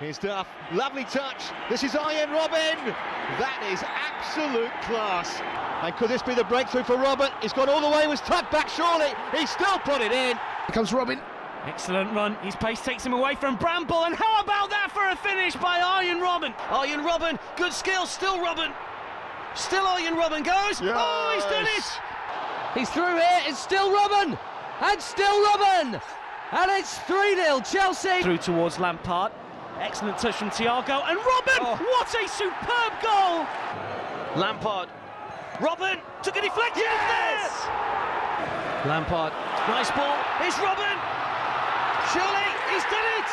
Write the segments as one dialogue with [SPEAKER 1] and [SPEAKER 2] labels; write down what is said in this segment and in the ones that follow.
[SPEAKER 1] Here's Duff, lovely touch. This is Arjen Robben. That is absolute class. And could this be the breakthrough for Robert? He's gone all the way, was tugged back surely. He's still put it in.
[SPEAKER 2] Here comes Robben.
[SPEAKER 3] Excellent run. His pace takes him away from Bramble. And how about that for a finish by Arjen Robben?
[SPEAKER 4] Arjen Robben, good skill, still Robben. Still Arjen Robben goes.
[SPEAKER 1] Yes.
[SPEAKER 4] Oh, he's done it.
[SPEAKER 5] He's through here. It's still Robben, And still Robben! And it's 3 0 Chelsea.
[SPEAKER 3] Through towards Lampard. Excellent touch from Tiago. And Robben,
[SPEAKER 4] Oh.
[SPEAKER 3] What a superb goal!
[SPEAKER 4] Lampard. Robben, took a deflection. Yes. Lampard. Nice ball. It's Robben! Surely he's done it.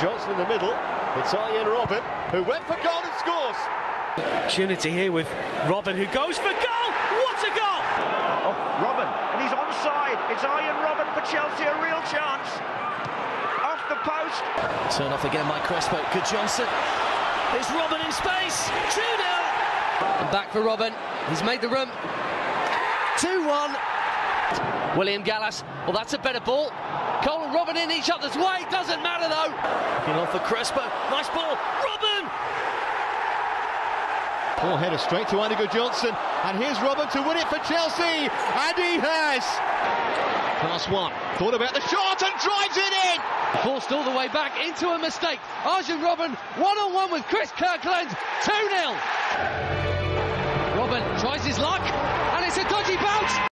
[SPEAKER 1] Johnson in the middle. It's Arjen Robben who went for goal and scores.
[SPEAKER 3] Opportunity here with Robben, who goes for goal. What a goal!
[SPEAKER 6] Oh, Robben, and he's onside. It's Arjen Robben for Chelsea, a real chance. The post.
[SPEAKER 4] Turn off again by Crespo. Good Johnson. It's Robben in space. 2 0.
[SPEAKER 5] And back for Robben. He's made the room. 2 1. William Gallas. Well, that's a better ball. Cole and Robben in each other's way. Doesn't matter though.
[SPEAKER 4] Looking on for Crespo. Nice ball. Robben.
[SPEAKER 1] Poor header straight to Indigo Johnson. And here's Robben to win it for Chelsea. And he has. Class one. Thought about the shot and drives it in.
[SPEAKER 5] Forced all the way back into a mistake. Arjen Robben one on one with Chris Kirkland. 2 0. Robben tries his luck. And it's a dodgy bounce.